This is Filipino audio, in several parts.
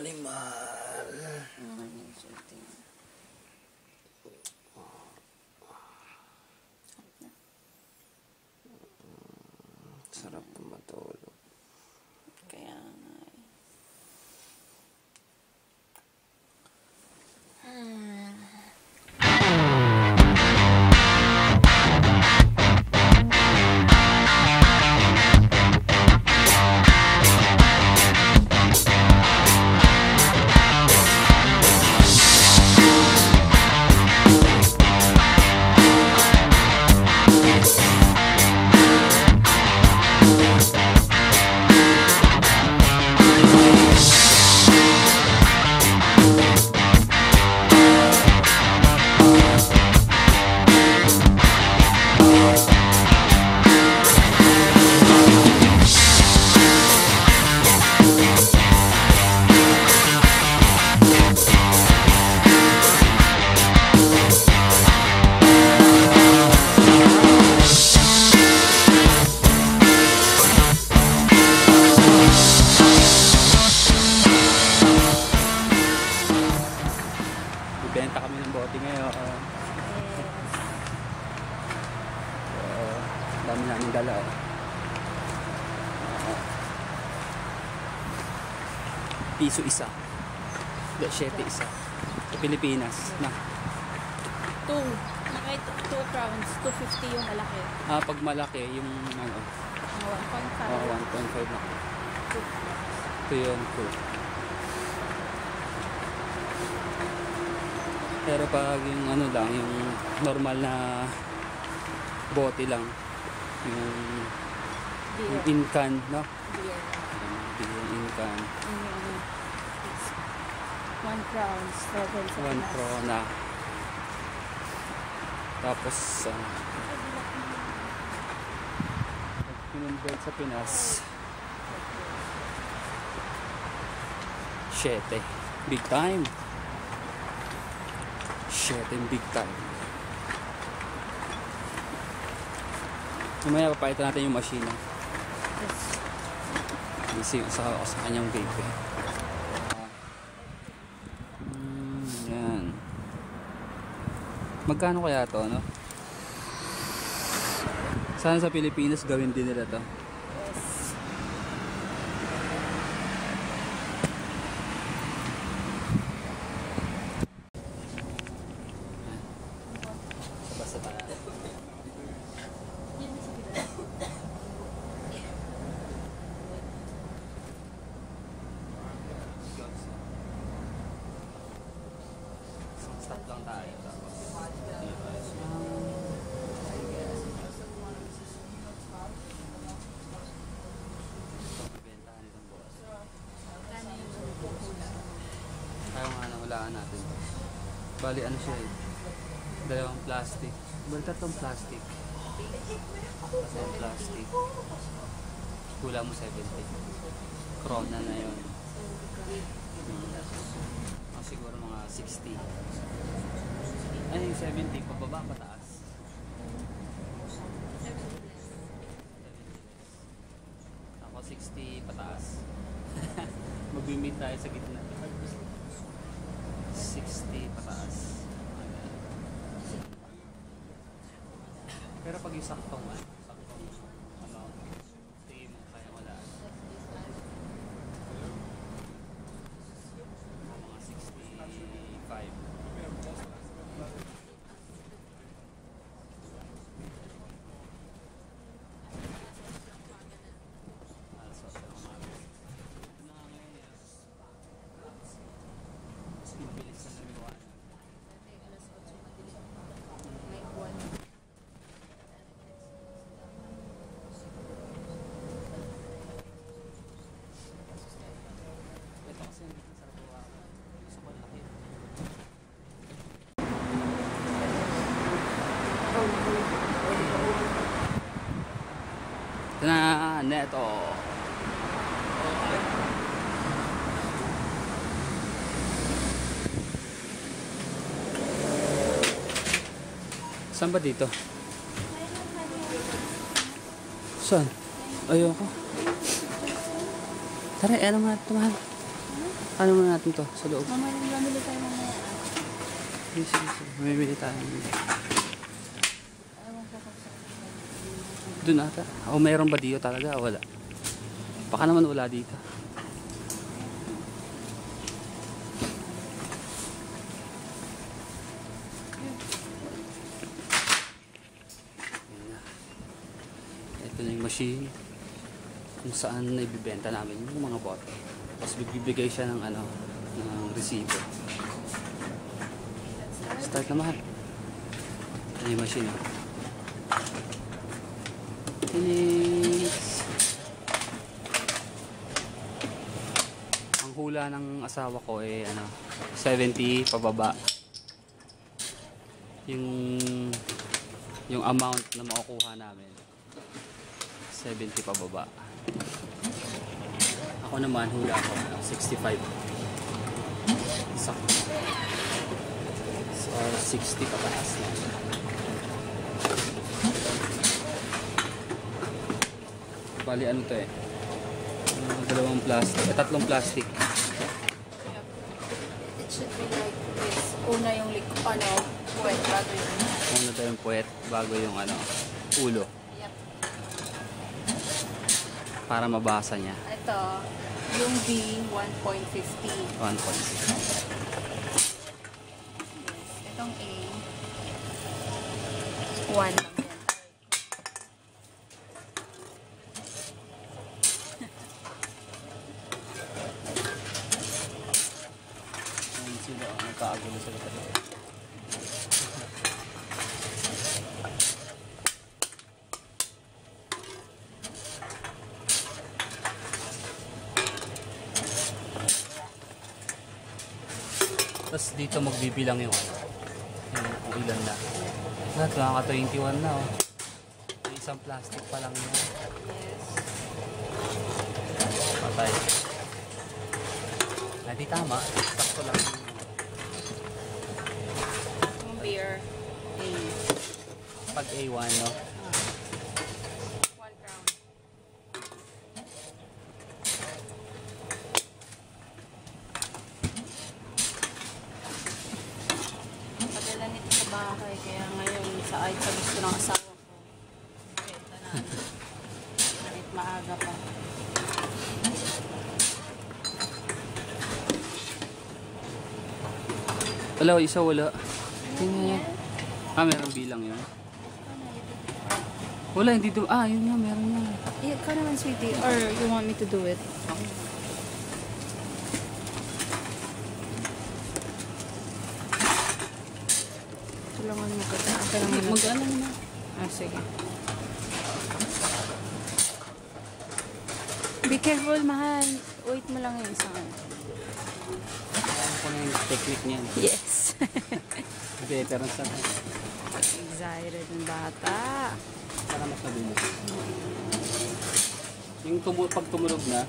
Anima. Malaki, yung ano, oh, 1.5. 1.5 na. Ito yun, cool. Pero pag yung ano lang, yung normal na bote lang, yung, yung in-can, no? Beer. Yung in-can. Ano. One crowns. 7 sa One pro na. Tapos, uh, convert sa Pinas, 7. Big time. 7 big time. Mamaya papalitan natin yung machine. Yes. Sa, sa kanyang baby. Mm, yan. Magkano kaya to, no? Sana sa Pilipinas gawin din nila to. Yes. Basta tayo. Stop lang tayo. Tapos, Bentahan itong boss. Ayaw hulaan natin. Bali ano siya eh. Dalawang plastic. Bali tatlong plastic. Tatlong plastic. Kulang mo 70. Krona na yun. Hmm. Ah, siguro mga 60. Ay, yung 70. Pababa, pataas. 70 Ako 60 pataas. Mag-meet tayo sa gitna. Pero pag yung saktong ano, na, neto. Saan ba dito? Saan? Ayoko. Tara, ano nga ito mahal? Ano muna natin to sa loob? Mamaya lamili tayo mamaya. Sige, sige. Mamimili tayo. Ewan ko kung saan. Doon ata. O meron ba dito talaga? Wala. Baka naman wala dito. Ito na yung machine kung saan na ibibenta namin yung mga bote. Tapos bibigay siya ng ano, ng resibo. Start na mahal. Na yung machine. Phoenix. Ang hula ng asawa ko eh ano, 70 pababa. Yung yung amount na makukuha namin 70 pababa. Ako naman hula ko ano, 65. Sakto. So 60 pataas na. Bali ano to eh. Uh, dalawang plastic, eh, tatlong plastic. It should be like this. Una yung lik, ano, puwet, bago yung... Una to yung puwet bago yung ano, ulo. Yep. Para mabasa niya. Ito, yung B, 1.50. 1.6. Yes. Itong A, 1 lang yan. Ayun sila, oh, nagkaagulo sila sa loob. Tapos dito magbibilang yung ano, yung kung ilan na. Lahat nakaka 21 na oh. May isang plastic pa lang yun. Patay. Ah, di tama. Sakto lang yung beer, pag A1, no? 1 crown. Padala nito sa bahay, kaya ngayon sa ay sa gusto ng asawa ko. Benta na. Kahit maaga pa. Wala, isa wala. Tingnan niya. Ah, meron bilang yun. Wala, hindi do. Ah, yun nga, meron nga. Yeah, ikaw naman, sweetie. Or you want me to do it? Tulungan mo kita. Aka lang muna. Mag-ano na. Ah, sige. Be careful, mahal. Wait mo lang yung isang ano. Alam ko na yung technique niyan. Yes. Veteran sa Excited ng bata. para mas mabilis. Yung tumu pag tumulog na.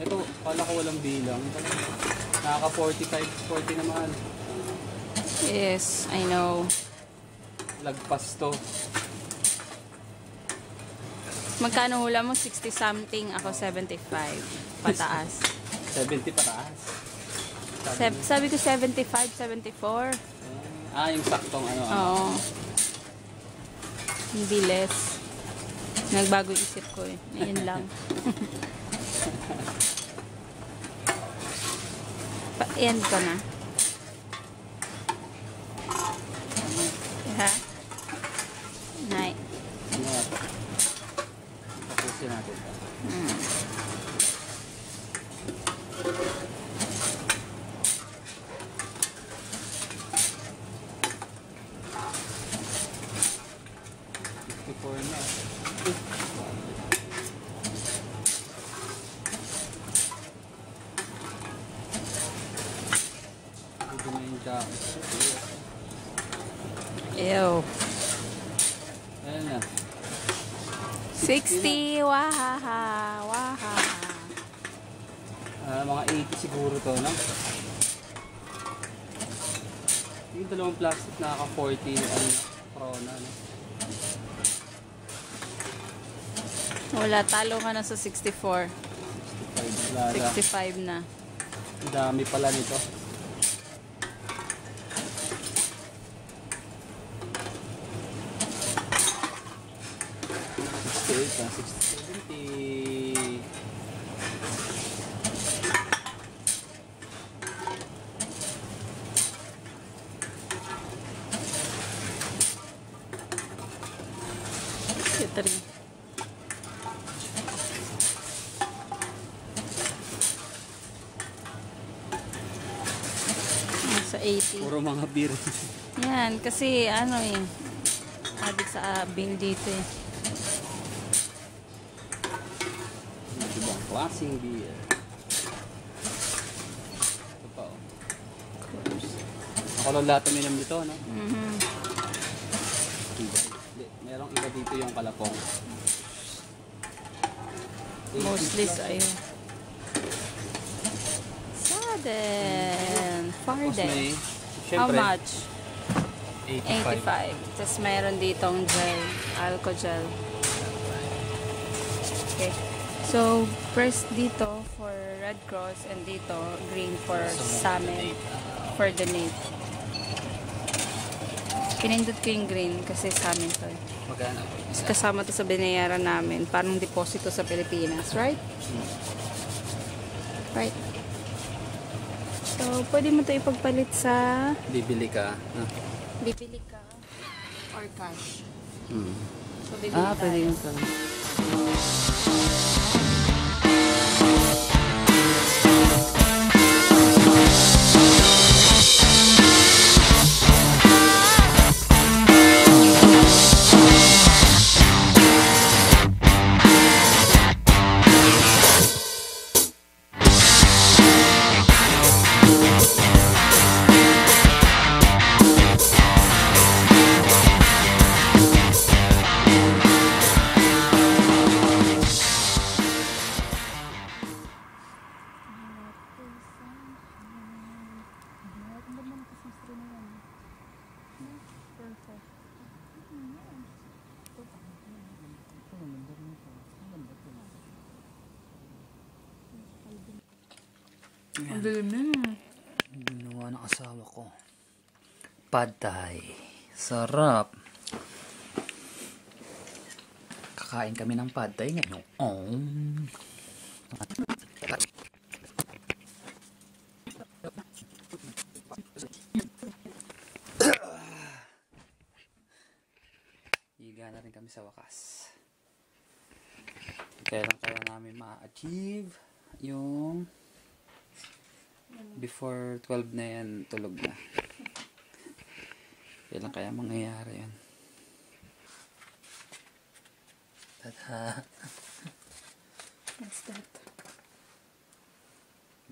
Ito, kala ko walang bilang. Nakaka 45, 40 naman. Yes, I know. Lagpas to. Magkano hula mo? 60 something. Ako 75. Pataas. 70 pataas. Sabi sabi ko 75, 74. Ah, yung saktong ano. ano. Oo. Ang bilis. Nagbago yung isip ko eh. Ngayon lang. Pa-end ko na. Ha? 60. Wahaha. Wahaha. Uh, mga 80 siguro to, no? Yung dalawang plastic nakaka-40 ang corona, no? Wala, talo ka na sa 64. 65 na. 65 na. Ang dami pala nito. wait lang, 620. Three. Sa 80. Puro mga beer. Yan, kasi ano eh, adik sa uh, dito eh. Bossing beer. Ito pa oh. Ako lahat uminom dito, no? Mm -hmm. Iba. Merong iba dito yung kalapong. Mostly sa ayo. Sudden. Farden. How much? 85. 85. Tapos meron ditong gel. Alco gel. Okay. So, press dito for Red Cross and dito green for Summit for donate. Pinindot ko yung green kasi Summit to. Magana. Kasama to sa binayaran namin. Parang deposito sa Pilipinas, right? Hmm. Right. So, pwede mo to ipagpalit sa... Bibili ka. Huh? Bibili ka. Or cash. Hmm. So, bibili ah, tayo. pwede yung cash. Ang dilim na yun. Ginawa ng asawa ko. Patay. Sarap. Kakain kami ng patay ngayon. Oh. Iga na rin kami sa wakas. Kailan kaya namin ma-achieve yung before 12 na yan, tulog na. Kailan kaya mangyayari yan? Tada! What's that?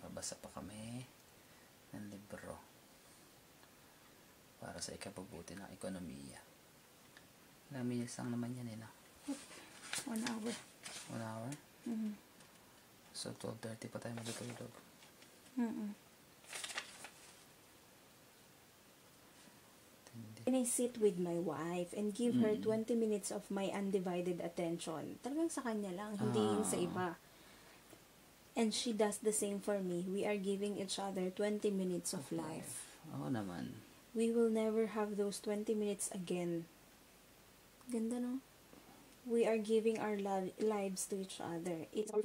Babasa pa kami ng libro para sa ikapabuti ng ekonomiya. Dami lang naman yan eh, no? One hour. One hour? Mm -hmm. So, 12.30 pa tayo matutulog. Mm-mm. And I sit with my wife and give mm. her 20 minutes of my undivided attention. Talagang sa kanya lang, hindi ah. sa iba. And she does the same for me. We are giving each other 20 minutes of, of life. life. Oo naman. We will never have those 20 minutes again. Ganda, no? We are giving our lives to each other. It's our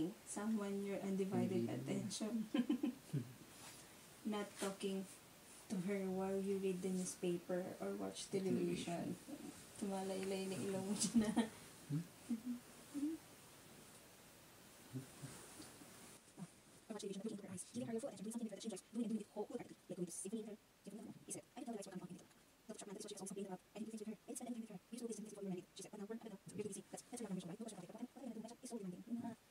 someone your undivided mm-hmm. attention. Not talking to her while you read the newspaper or watch television. Tumalaylay na ilaw mo dyan na. She said. I what I'm talking about. Dr. Chapman, this is what also about. I didn't her. I didn't spend anything with her. You. She said, but we're, don't you're too busy. That's, that's right? No question about it. But I'm going to do.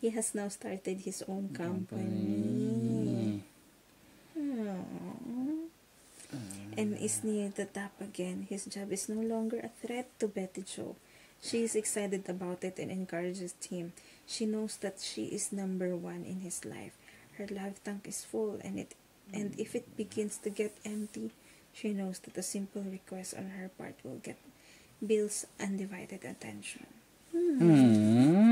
he has now started his own company. company. And is near the top again. His job is no longer a threat to Betty Joe. She is excited about it and encourages him. She knows that she is number one in his life. Her love tank is full, and it, and if it begins to get empty, she knows that a simple request on her part will get Bill's undivided attention. Hmm. Mm.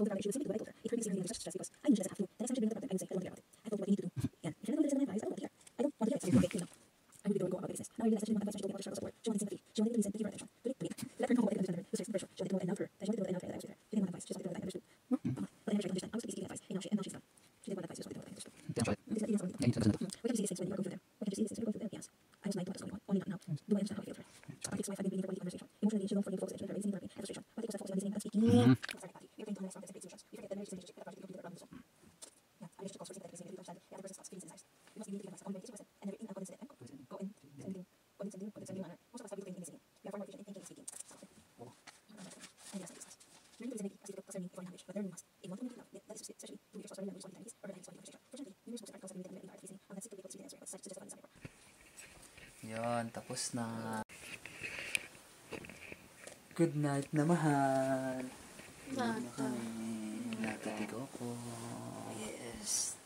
So the validation is simply divided over. It creates such stress because I usually have to do. The next time I bring the problem, I say, I don't want to about it. I don't what I need to do. Yeah, if you're not do this in my advice, I don't want to hear. I don't want to hear it. So okay, know. I will be going go about my business. Now I realize that she didn't want advice, she told me about the struggles of work. She wanted sympathy. She wanted to listen. Thank you for attention. Put it. Let her know what I can understand her. The stress and pressure. She wanted to know and help her. She wanted to know and help her that I was with her. She didn't want advice. She just wanted to know that I understood. No? Uh-huh. But I never tried to understand. I was advice. And now, she, and now she's gone. She didn't want advice. She just wanted to know that I understood. Damn right. Because that's enough. Yeah, can you see these things when you go through them? Why can't you see these things when you go through them? Yes. I was naive to what was going on. Only not now. Do I understand? Tapos na Good night na mahal. Nata. Natatigo ko. Yes.